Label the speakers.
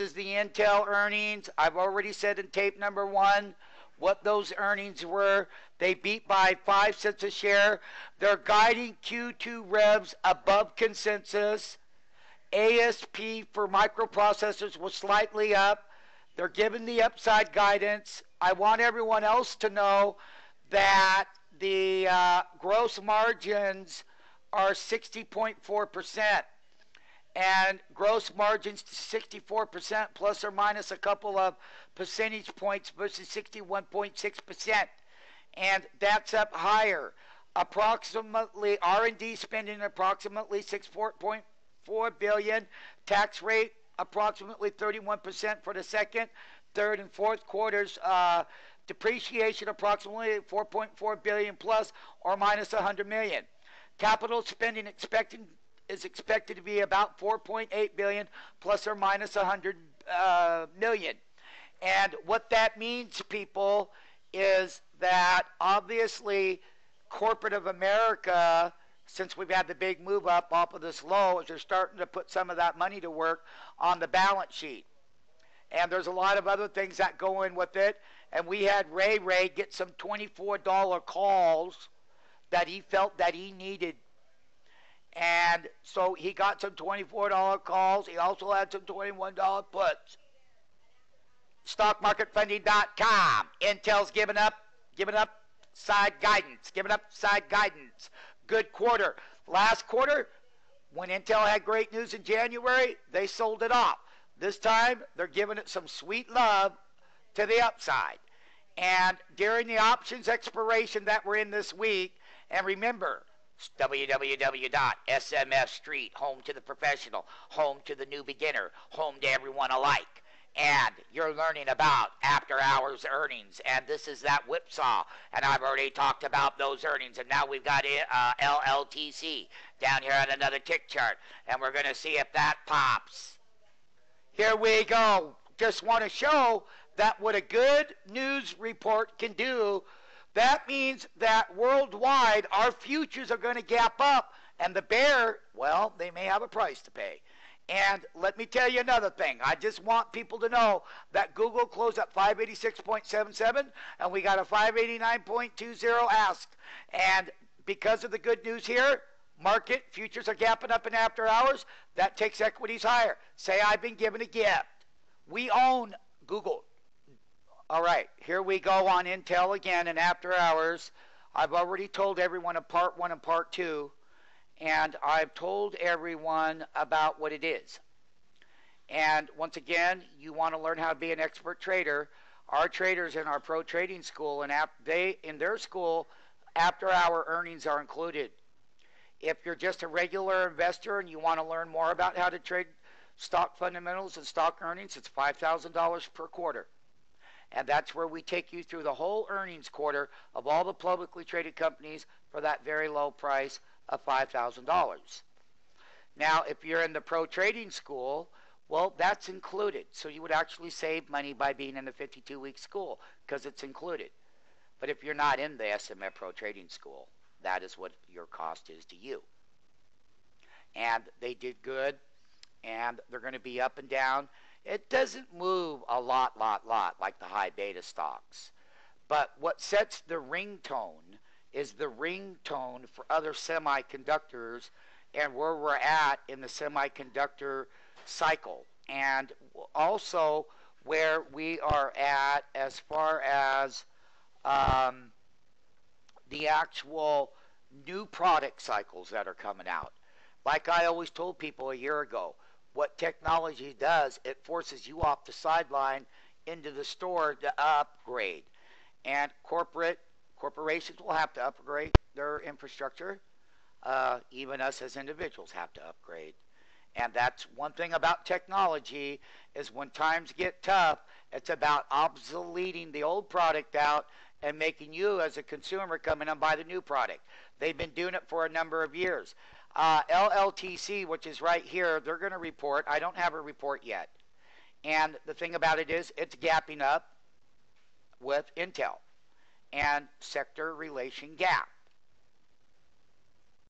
Speaker 1: is the Intel earnings. I've already said in tape number one what those earnings were. They beat by 5 cents a share. They're guiding Q2 revs above consensus. ASP for microprocessors was slightly up. They're giving the upside guidance. I want everyone else to know that the uh, gross margins are 60.4% and gross margins to 64% plus or minus a couple of percentage points versus 61.6% and that's up higher. Approximately r&d spending approximately 6.4 billion. Tax rate approximately 31% for the second third and fourth quarters. Uh, depreciation approximately 4.4 billion plus or minus 100 million. Capital spending expecting is expected to be about 4.8 billion plus or minus 100 uh, million. And what that means, people, is that obviously corporate of America, since we've had the big move up off of this low, is they're starting to put some of that money to work on the balance sheet. And there's a lot of other things that go in with it. And we had Ray Ray get some $24 calls that he felt that he needed and so he got some $24 calls. He also had some $21 puts. StockMarketFunding.com. Intel's giving up, giving up side guidance, giving up side guidance. Good quarter. Last quarter, when Intel had great news in January, they sold it off. This time, they're giving it some sweet love to the upside. And during the options expiration that we're in this week, and remember, www.smf Street, home to the professional, home to the new beginner, home to everyone alike. And you're learning about after hours earnings. And this is that whipsaw. And I've already talked about those earnings. And now we've got uh, LLTC down here on another tick chart. And we're going to see if that pops. Here we go. Just want to show that what a good news report can do that means that worldwide our futures are going to gap up, and the bear, well, they may have a price to pay. And let me tell you another thing. I just want people to know that Google closed at 586.77 and we got a 589.20 asked. And because of the good news here, market futures are gapping up in after hours. That takes equities higher. Say I've been given a gift. We own Google. All right, here we go on Intel again and after hours. I've already told everyone of part one and part two, and I've told everyone about what it is. And once again, you want to learn how to be an expert trader. Our traders in our pro trading school, and they in their school, after hour earnings are included. If you're just a regular investor and you want to learn more about how to trade stock fundamentals and stock earnings, it's $5,000 per quarter. And that's where we take you through the whole earnings quarter of all the publicly traded companies for that very low price of $5,000. Now, if you're in the pro trading school, well, that's included. So you would actually save money by being in the 52 week school because it's included. But if you're not in the SMF Pro Trading School, that is what your cost is to you. And they did good, and they're going to be up and down. It doesn't move a lot, lot, lot like the high beta stocks. But what sets the ringtone is the ringtone for other semiconductors and where we're at in the semiconductor cycle. And also where we are at as far as um, the actual new product cycles that are coming out. Like I always told people a year ago, what technology does, it forces you off the sideline into the store to upgrade. And corporate corporations will have to upgrade their infrastructure. Uh, even us as individuals have to upgrade. And that's one thing about technology is when times get tough, it's about obsoleting the old product out and making you as a consumer come in and buy the new product. They've been doing it for a number of years. Uh, LLTC, which is right here, they're going to report. I don't have a report yet. And the thing about it is, it's gapping up with Intel and sector relation gap.